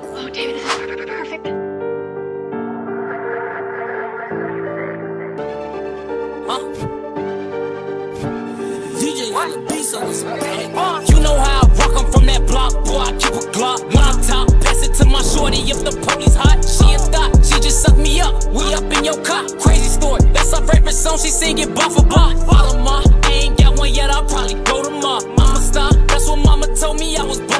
Oh, DTV, this is perfect. Huh? DJ got the beats on this. You know how I rock, I'm from that block, boy. I keep a Glock, mom top. Pass it to my shorty if the police hot. She a thought, she just sucked me up. We up in your car, crazy story. That's her favorite song, she sing it for bar. Follow ma, I ain't got one yet, I'll probably go to ma. Mama star, that's what mama told me I was blind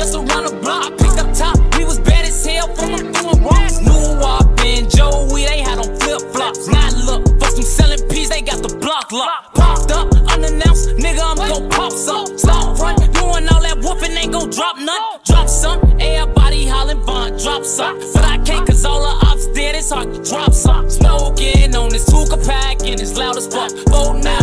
just around the block. I picked up top, we was bad as hell from them doing wrongs. New I been Joey, they had on flip flops. Now look, for some selling peas, they got the block locked. Popped up, unannounced, nigga, I'm gon' pop some. Stop front, doing all that whooping, ain't gon' drop none. Drop some, everybody hollin' Von, drop some. But I can't cause all the ops dead, it's hard to drop some. Smoking on this Tooka pack and it's loud as fuck. Phone now,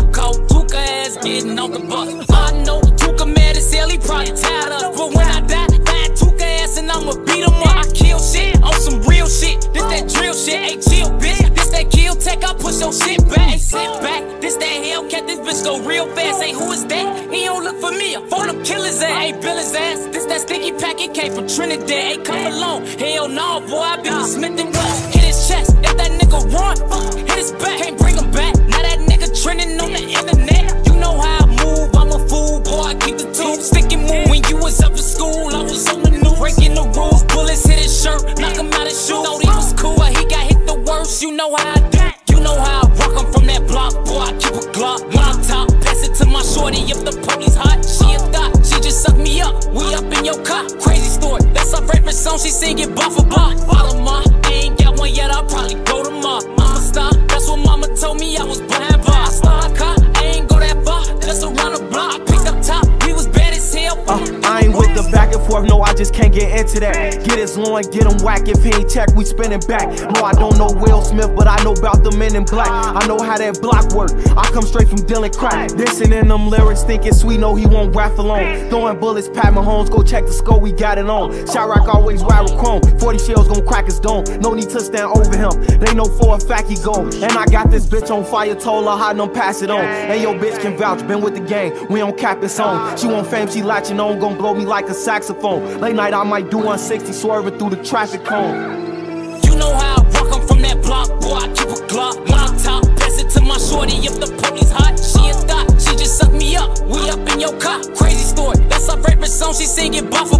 chill bitch. This that kill tech, I push your shit back. Sit back, this that Hellcat, this bitch go real fast. Hey who is that? He don't look. For them killers ass, hey Bill his ass. This that sticky packet came from Trinidad. Hey come along, hell no boy, I be with Smith and favorite song, she sing it bar for. Follow I ain't got one yet, I'll probably go to ma. Mama star, that's what mama told me I was blind bar. I start a car, I ain't go that far, just around the block. I picked up top, we was bad as hell. Uh, I ain't with the no, I just can't get into that. Get his loin, get him whack. If he ain't check, we spinning back. No, I don't know Will Smith, but I know about the men in black. I know how that block work. I come straight from Dylan Crack. Dissing in them lyrics, thinking sweet, no, he won't rap alone. Throwing bullets, Pat Mahomes, go check the score, we got it on. Chirac always ride with chrome. 40 shells gon' crack his dome. No need to stand over him. They know for a fact he gone. And I got this bitch on fire, told her how them pass it on. And your bitch can vouch, been with the gang. We on cap it's on. She want fame, she latching on, gon' blow me like a saxophone. Late night, I might do 160, swerving through the traffic cone. You know how I rock, I'm from that block, boy. I keep a Glock, long top. Pass it to my shorty if the police hot. She a thought, she just sucked me up. We up in your car, crazy story. That's her favorite song, she sing it bar for